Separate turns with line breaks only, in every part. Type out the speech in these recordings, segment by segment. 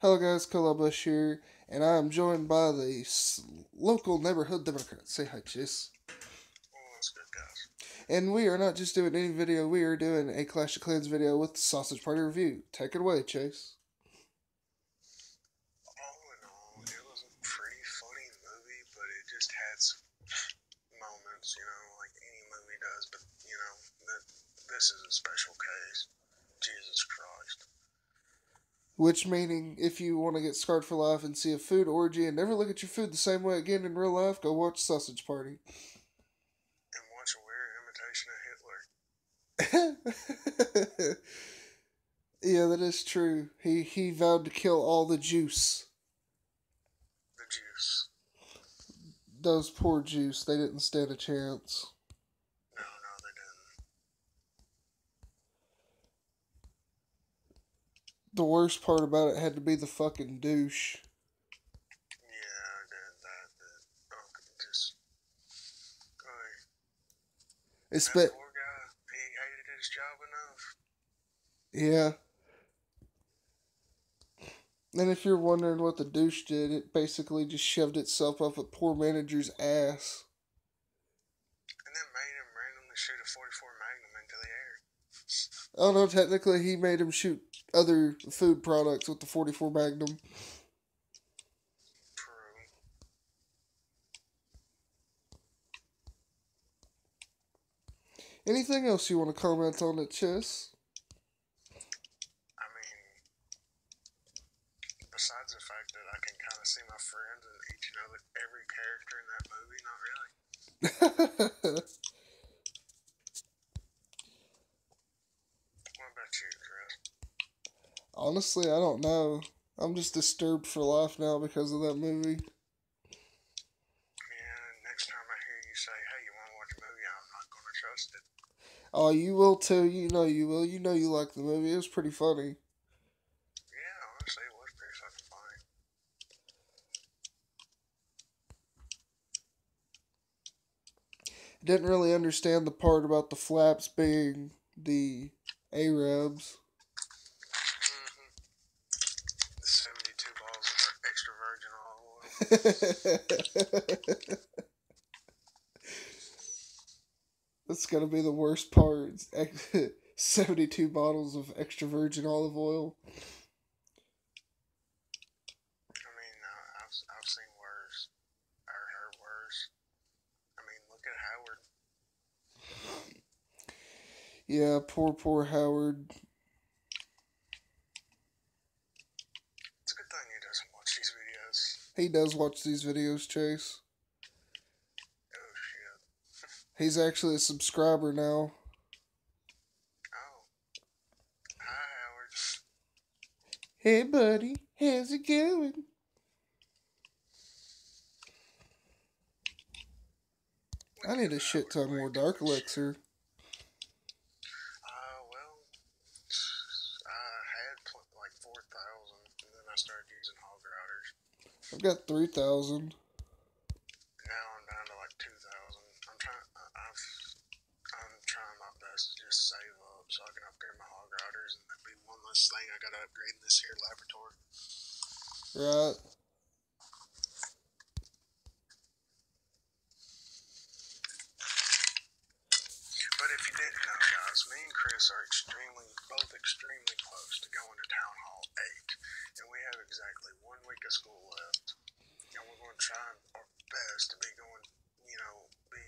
Hello, guys. Cole Bush here, and I am joined by the local neighborhood Democrat. Say hi, Chase.
Oh, that's good, guys.
And we are not just doing any video; we are doing a Clash of Clans video with the Sausage Party review. Take it away, Chase.
All in all, it was a pretty funny movie, but it just had some moments, you know, like any movie does. But you know, that this is a special case. Jesus Christ.
Which meaning, if you want to get scarred for life and see a food orgy and never look at your food the same way again in real life, go watch Sausage Party.
And watch a weird imitation of Hitler.
yeah, that is true. He he vowed to kill all the juice.
The juice.
Those poor juice, they didn't stand a chance.
No, no, they didn't.
The worst part about it had to be the fucking douche.
Yeah, that that that. Just.
It's
that
been,
poor guy. He hated his job enough.
yeah. And if you're wondering what the douche did, it basically just shoved itself up a poor manager's ass.
And then made him randomly shoot a 44 Magnum into the air.
Oh no, technically he made him shoot other food products with the 44 Magnum. Anything else you want to comment on it, Chess?
I mean, besides the fact that I can kind of see my friends and each and other, every character in that movie, not really. What about you, Chris?
Honestly, I don't know. I'm just disturbed for life now because of that movie.
Yeah, next time I hear you say, hey, you want to watch a movie, I'm not going to trust it.
Oh, you will too. You know you will. You know you like the movie. It was pretty funny.
Yeah, honestly, it was pretty fucking funny.
Didn't really understand the part about the flaps being the Arabs.
Mm-hmm. The 72 balls of extra virgin olive oil.
That's gonna be the worst part. It's 72 bottles of extra virgin olive oil.
I mean, uh, I've, I've seen worse. Or heard worse. I mean, look at Howard.
Yeah, poor, poor Howard.
It's a good thing he doesn't watch these videos.
He does watch these videos, Chase.
Oh, shit.
He's actually a subscriber now.
Oh. Hi, Howard.
Hey, buddy, how's it going? I need a shit ton more Dark Elixir.
Uh, well, I had pl- like 4,000, and then I started using hog riders.
I've got 3,000.
Now I'm down to like 2,000. I'm trying, uh, I've, I'm trying my best to just save up so I can upgrade my hog riders, and that'd be one less thing I gotta upgrade in this here laboratory.
Right.
But if you didn't know, guys, me and Chris are extremely, both extremely close to going to Town Hall 8. And we have exactly one week of school left. And we're going to try our best to be going, you know, be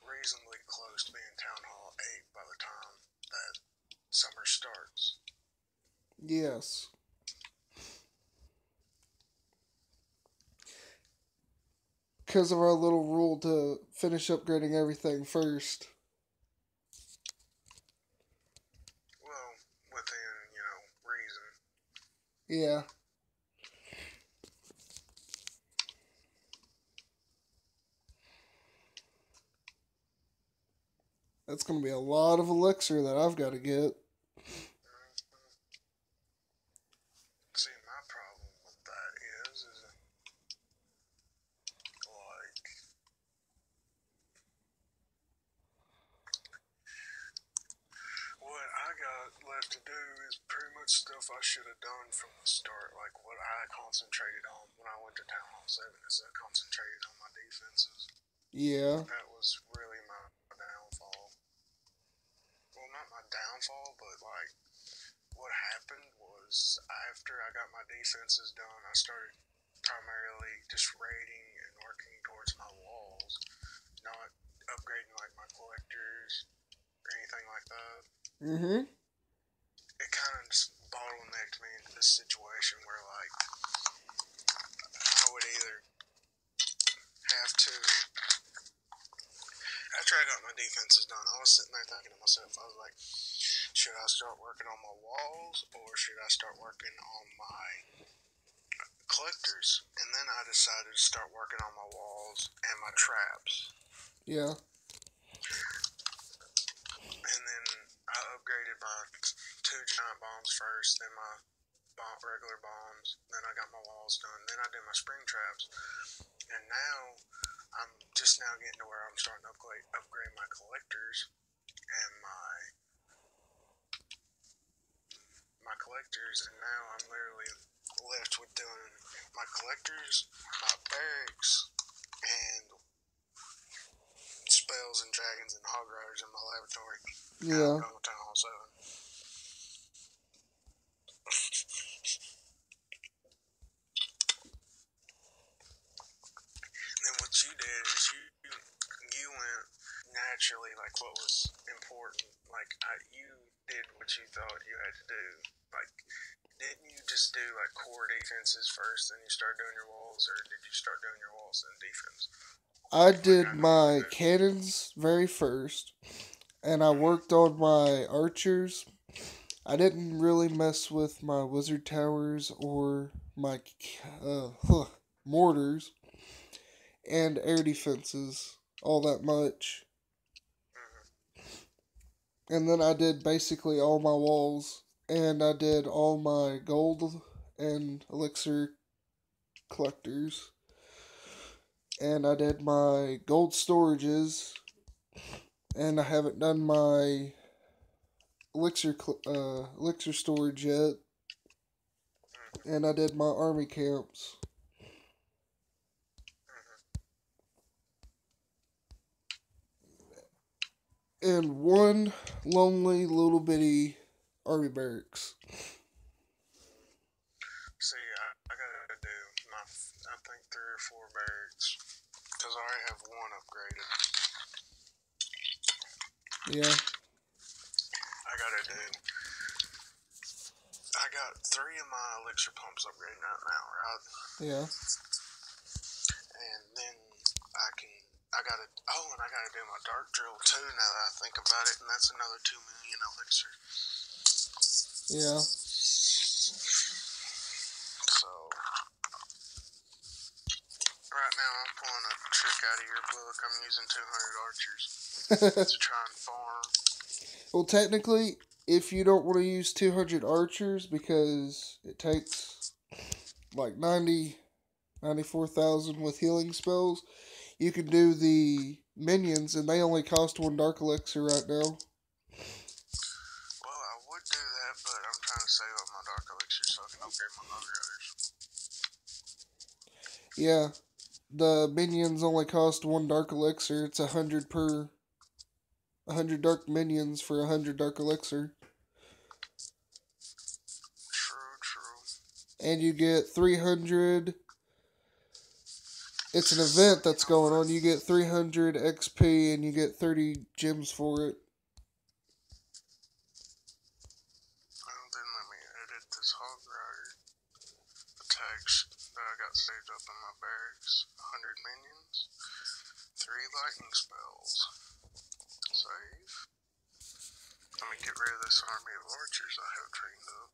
reasonably close to being Town Hall 8 by the time that summer starts.
Yes. Because of our little rule to finish upgrading everything first.
Well, within, you know, reason.
Yeah. That's going to be a lot of elixir that I've got to get.
See, my problem with that is, is like, what I got left to do is pretty much stuff I should have done from the start. Like what concentrated on when I went to Town Hall 7 is I concentrated on my defenses.
Yeah.
That was really my downfall. Well, not my downfall, but like what happened was after I got my defenses done, I started primarily just raiding and working towards my walls, not upgrading like my collectors or anything like that.
Mm-hmm.
It kind of just bottlenecked me into this situation where like I would either have to after I got my defenses done, I was sitting there thinking to myself, I was like, should I start working on my walls or should I start working on my collectors? And then I decided to start working on my walls and my traps.
Yeah.
And then I upgraded my two giant bombs first, then my bomb, regular bombs, then I got my walls done, then I did my spring traps. And now I'm just now getting to where I'm starting to upgrade, upgrade my collectors and my my collectors, and now I'm literally left with doing my collectors, my barracks, and spells and dragons and hog riders in my laboratory.
Yeah.
I'm going with Town Hall 7. then what you did is you you went naturally like what was important. Like I, you did what you thought you had to do. Like didn't you just do like core defenses first, then you start doing your walls, or did you start doing your walls and defense?
I did my cannons very first, and I worked on my archers. I didn't really mess with my wizard towers or my uh, huh, mortars and air defenses all that much. And then I did basically all my walls, and I did all my gold and elixir collectors. And I did my gold storages, and I haven't done my elixir uh, elixir storage yet, and I did my army camps. And one lonely little bitty army barracks.
See, I, I gotta do my, I think three or four barracks, because I already have one upgraded.
Yeah,
I gotta do. I got three of my elixir pumps upgraded right now, right?
yeah,
And then I can. I gotta. Oh, and I gotta do my dark drill too. Now that I think about it, and that's another two million elixir.
yeah.
So right now I'm pulling a trick out of your book. I'm using 200 archers to try and farm.
well, technically, if you don't want to use 200 archers because it takes like 90, 94,000 with healing spells, you can do the minions and they only cost one dark elixir right now.
Well, I would do that, but I'm trying to save up my dark elixir so I can upgrade my.
Yeah, the minions only cost one dark elixir. It's a hundred per. A hundred dark minions for a hundred dark elixir,
True, true.
and you get three hundred. It's an event that's going on. You get three hundred XP and you get thirty gems for it.
Well, then let me edit this hog rider text that I got saved up in my barracks. 100 minions, 3 lightning spells. Save. Let me get rid of this army of archers I have trained up.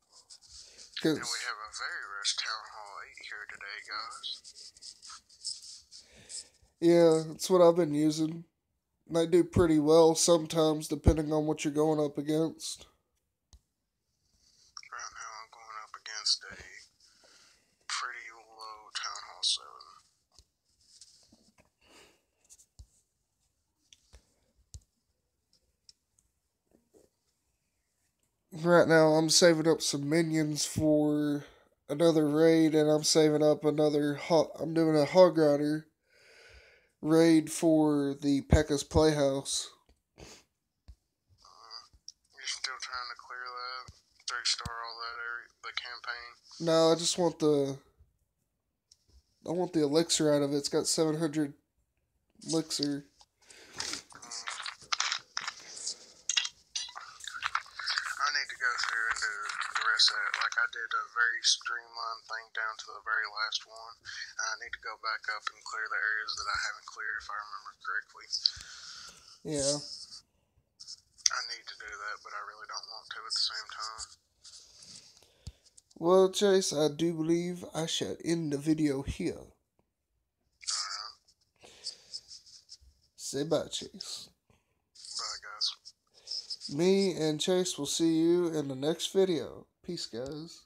Cause
And we have a very rich Town Hall 8 here today, guys.
Yeah, that's what I've been using. They do pretty well sometimes, depending on what you're going up against.
Right now I'm going up against a pretty low Town Hall 7.
Right now, I'm saving up some minions for another raid, and I'm saving up another. Ho- I'm doing a hog rider raid for the Pekka's Playhouse.
Uh, you're still trying to clear that, three star all that area, the campaign.
No, I just want the. I want the elixir out of it. It's got 700 elixir.
I need to go through and do the rest of it. Like I did a very streamlined thing down to the very last one. And I need to go back up and clear the areas that I haven't cleared if I remember correctly.
Yeah.
I need to do that, but I really don't want to at the same time.
Well, Chase, I do believe I shall end the video here.
Alright.
Say bye, Chase.
Bye, guys.
Me and Chase will see you in the next video. Peace, guys.